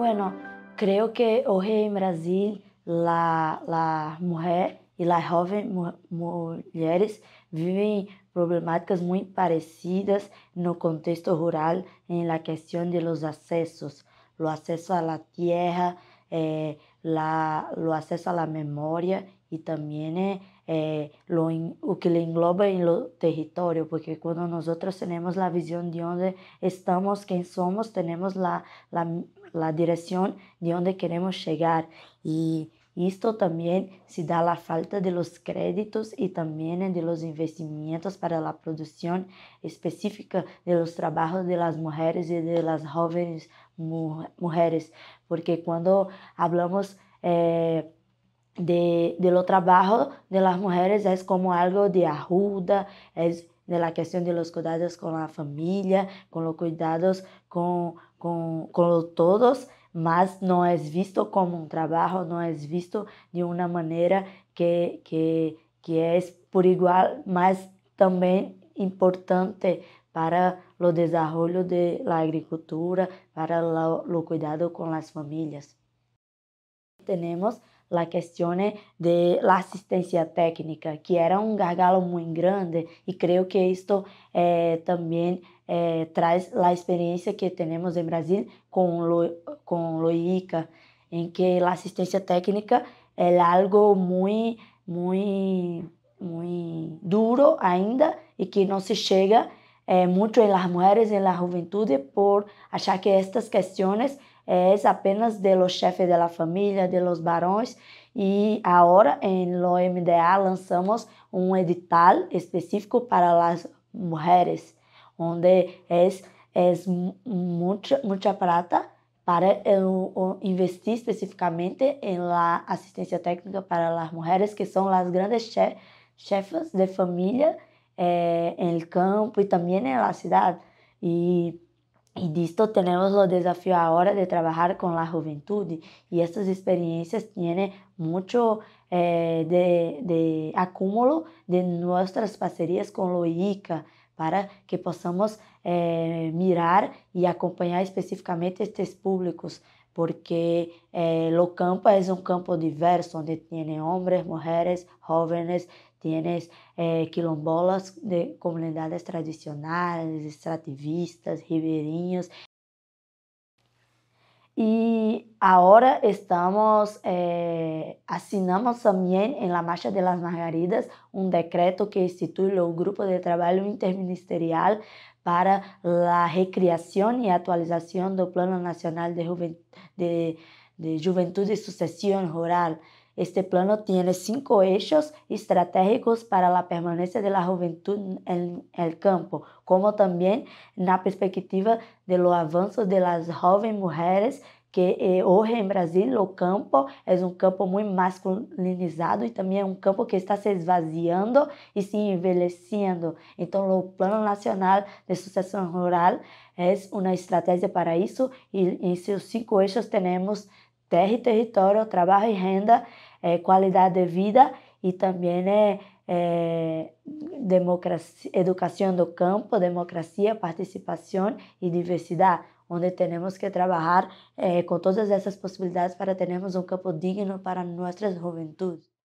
Bueno, creo que hoy en Brasil la, la mujer y las jóvenes mu mujeres viven problemáticas muy parecidas no contexto rural en la cuestión de los accesos, lo acceso a la tierra, eh, la, lo acceso a la memoria y también eh, lo, o que le engloba en lo territorio, porque cuando nosotros tenemos la visión de dónde estamos, quién somos, tenemos la, la, la dirección de dónde queremos llegar. Y esto también se da la falta de los créditos y también de los investimientos para la producción específica de los trabajos de las mujeres y de las jóvenes mujeres, porque cuando hablamos eh, de, de lo trabajo de las mujeres es como algo de ayuda, es de la cuestión de los cuidados con la familia, con los cuidados con, con, con todos, mas não é visto como um trabalho, não é visto de uma maneira que, que, que é por igual, mas também importante para o desenvolvimento da agricultura, para o cuidado com as famílias. Temos a questão de la assistência técnica, que era um gargalo muito grande e creio que isto eh, também eh, traz a experiência que temos em Brasil com lo, com Loica, em que a assistência técnica é algo muito muito muito duro ainda e que não se chega eh, em las mulheres, em la juventude, por achar que estas questões es apenas de los chefes de la familia, de los varones. Y ahora en lo MDA lanzamos un edital específico para las mujeres, donde es, es mucha, mucha plata para investir especificamente en la asistencia técnica para las mujeres, que son las grandes chefes de familia eh, el campo y también en la ciudad. Y listo, tenemos los desafíos ahora de trabajar con la juventud. Y estas experiencias tienen mucho eh, de, de, acúmulo de nuestras pasarías con lo ICA para que podamos eh, mirar y acompañar específicamente estos públicos, porque eh, Locampa es un campo diverso, donde tiene hombres, mujeres, jóvenes, tienes eh, quilombolas de comunidades tradicionales, extrativistas, ribeirinhos. Y ahora estamos, eh, también en la Marcha de las Margaridas un decreto que instituye un grupo de trabajo interministerial para la recreación y actualización del Plano Nacional de, Juventud, de Juventud y Sucesión Rural. Este plano tiene cinco eixos estratégicos para la permanencia de la juventud en el campo, como también na perspectiva de lo avanço de las jóvenes mujeres que eh, hoje em Brasil o campo é um campo muito masculinizado e também é um campo que está se esvaziando e se envelhecendo. Então, o Plano Nacional de Sucessão Rural é uma estratégia para isso e em seus cinco eixos temos terra e território, trabalho e renda, é, qualidade de vida e também é, é democracia, educação do campo, democracia, participação e diversidade, onde temos que trabalhar é, com todas essas possibilidades para termos um campo digno para nossas juventudes.